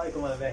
Oh, ik kom maar weg.